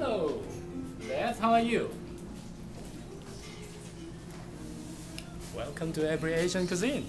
Hello, That's how are you? Welcome to Every Asian Cuisine.